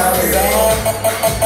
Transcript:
Navidad.